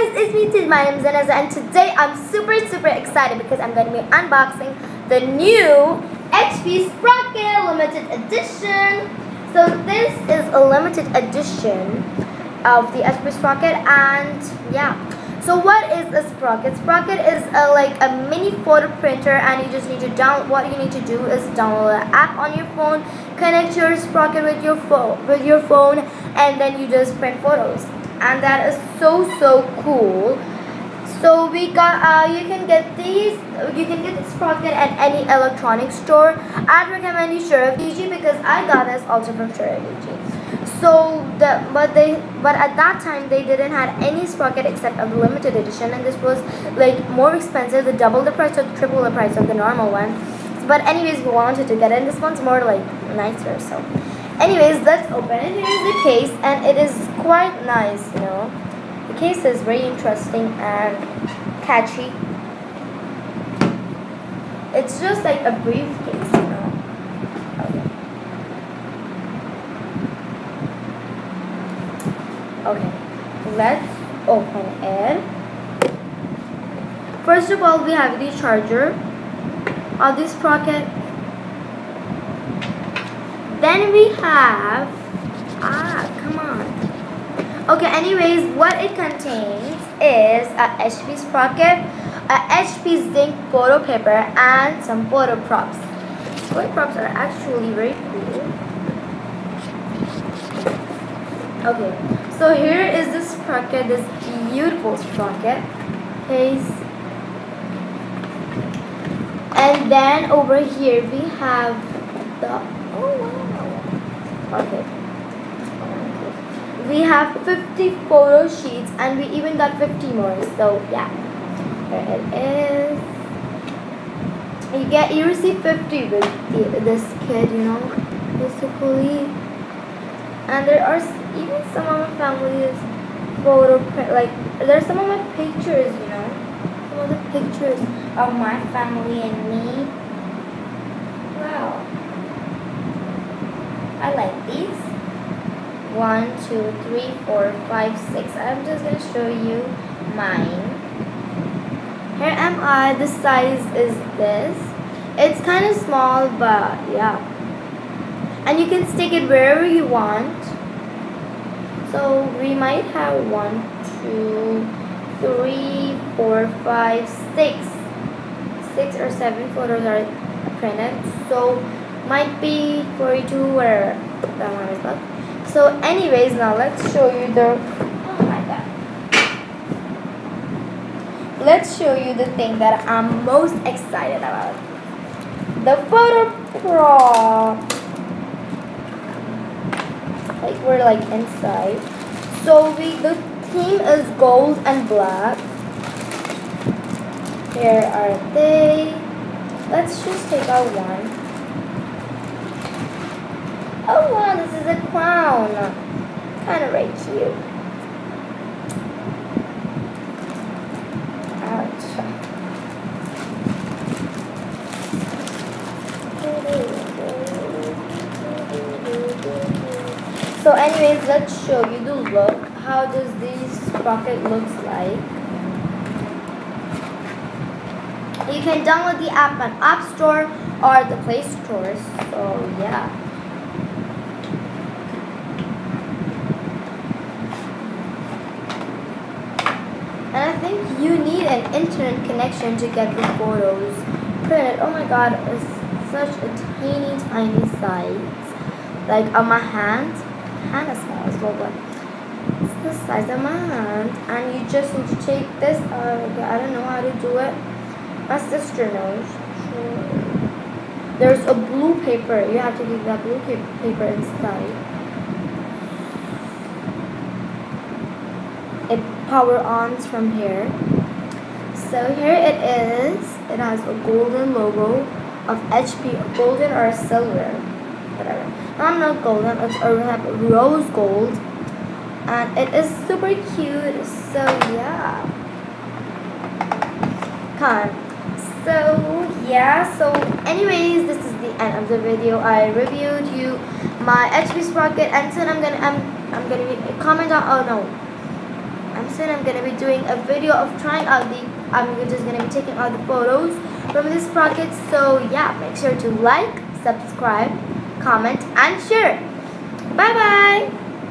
guys, it's me today. My name is Unaiza and today I'm super super excited because I'm going to be unboxing the new HP Sprocket limited edition. So this is a limited edition of the HP Sprocket and yeah. So what is a Sprocket? Sprocket is a, like a mini photo printer and you just need to down what you need to do is download an app on your phone, connect your Sprocket with your phone with your phone and then you just print photos and that is so so cool. So we got uh, you can get these you can get this sprocket at any electronics store. I'd recommend you Sharaf DG because i got this also from Sharaf so the but they but at that time they didn't have any sprocket except a limited edition and this was like more expensive. The double the price or the triple the price of the normal one. But anyways we wanted to get it this one's more like nicer so. Anyways let's open it. Here's the case and it is quite nice you know the case is very interesting and catchy it's just like a briefcase you know okay, okay. let's open it first of all we have the charger on this sprocket then we have, ah. Okay, anyways, what it contains is a HP Sprocket, a HP ZINK photo paper, and some photo props. Photo props are actually very cool. Okay, so here is this sprocket, this beautiful sprocket case. And then over here we have the, oh wow. Okay. We have 50 photo sheets and we even got 50 more. So yeah. Here it is. You get you receive 50 with the, this kid, you know, basically. And there are even some of my family's photo like there's some of my pictures, you know. Some of the pictures of my family and me. Wow. I like these. One, two, three, four, five, six. I'm just going to show you mine. Here am I. The size is this. It's kind of small, but yeah. And you can stick it wherever you want. So we might have one, two, three, four, five, six. Six or seven photos are printed. So might be 42 where that one is left. So anyways, now let's show you the, oh my god. Let's show you the thing that I'm most excited about. The photo prop. Like we're like inside. So we the theme is gold and black. Here are they. Let's just take out one. Oh wow, this is a crown. Kind of right cute. So anyways, let's show you the look. How does this sprocket looks like? You can download the app on App Store or the Play Store. So yeah. And I think you need an internet connection to get the photos printed. Oh my god, it's such a tiny, tiny size. Like on my hand, hand is small as well, but it's the size of my hand. And you just need to take this. Okay, I don't know how to do it. My sister knows. There's a blue paper. You have to get that blue paper inside. it power ons from here so here it is. It has a golden logo of HP golden or silver whatever. I'm not golden it's a rose gold. And it is super cute. So yeah. Come so yeah. So anyways this is the end of the video. I reviewed you my HP sprocket. And soon I'm gonna I'm I'm gonna be comment on oh no. I'm soon I'm gonna be doing a video of trying out the I'm just gonna be taking all the photos from this sprocket so yeah make sure to like subscribe comment and share. Bye bye